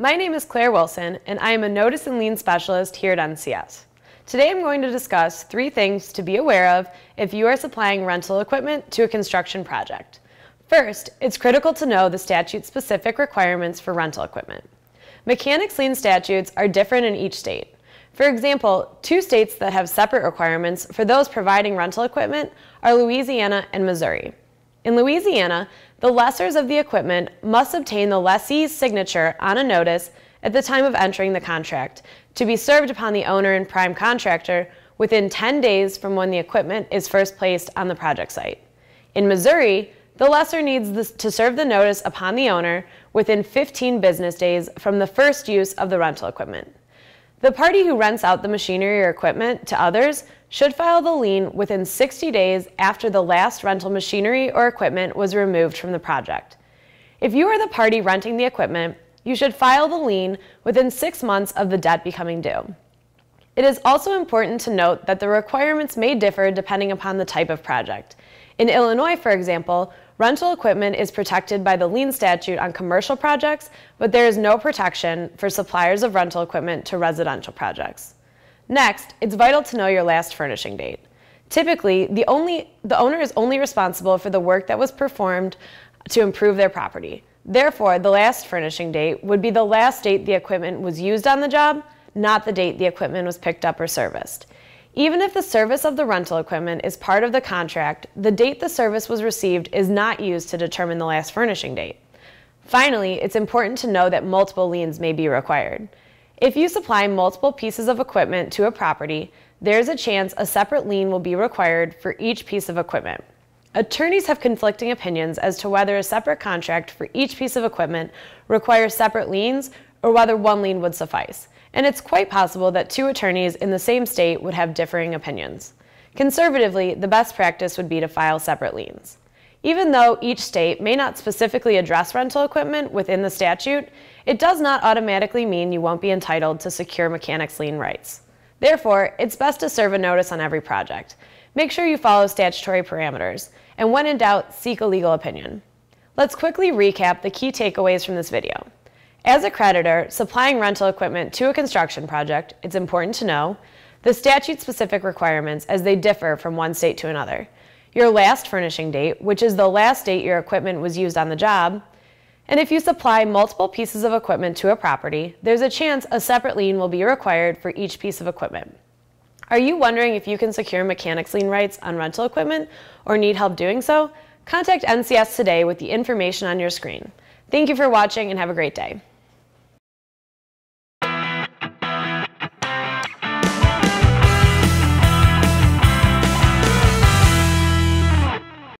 My name is Clare Wilson, and I am a Notice and Lien Specialist here at NCS. Today I'm going to discuss three things to be aware of if you are supplying rental equipment to a construction project. First, it's critical to know the statute-specific requirements for rental equipment. Mechanics lien statutes are different in each state. For example, two states that have separate requirements for those providing rental equipment are Louisiana and Missouri. In Louisiana, the lessors of the equipment must obtain the lessee's signature on a notice at the time of entering the contract to be served upon the owner and prime contractor within 10 days from when the equipment is first placed on the project site. In Missouri, the lessor needs this, to serve the notice upon the owner within 15 business days from the first use of the rental equipment. The party who rents out the machinery or equipment to others should file the lien within 60 days after the last rental machinery or equipment was removed from the project. If you are the party renting the equipment, you should file the lien within six months of the debt becoming due. It is also important to note that the requirements may differ depending upon the type of project. In Illinois, for example, rental equipment is protected by the lien statute on commercial projects, but there is no protection for suppliers of rental equipment to residential projects. Next, it's vital to know your last furnishing date. Typically, the, only, the owner is only responsible for the work that was performed to improve their property. Therefore, the last furnishing date would be the last date the equipment was used on the job, not the date the equipment was picked up or serviced. Even if the service of the rental equipment is part of the contract, the date the service was received is not used to determine the last furnishing date. Finally, it's important to know that multiple liens may be required. If you supply multiple pieces of equipment to a property, there's a chance a separate lien will be required for each piece of equipment. Attorneys have conflicting opinions as to whether a separate contract for each piece of equipment requires separate liens or whether one lien would suffice and it's quite possible that two attorneys in the same state would have differing opinions. Conservatively, the best practice would be to file separate liens. Even though each state may not specifically address rental equipment within the statute, it does not automatically mean you won't be entitled to secure mechanics lien rights. Therefore, it's best to serve a notice on every project. Make sure you follow statutory parameters, and when in doubt, seek a legal opinion. Let's quickly recap the key takeaways from this video. As a creditor supplying rental equipment to a construction project, it's important to know the statute-specific requirements as they differ from one state to another, your last furnishing date, which is the last date your equipment was used on the job, and if you supply multiple pieces of equipment to a property, there's a chance a separate lien will be required for each piece of equipment. Are you wondering if you can secure mechanics lien rights on rental equipment or need help doing so? Contact NCS today with the information on your screen. Thank you for watching and have a great day.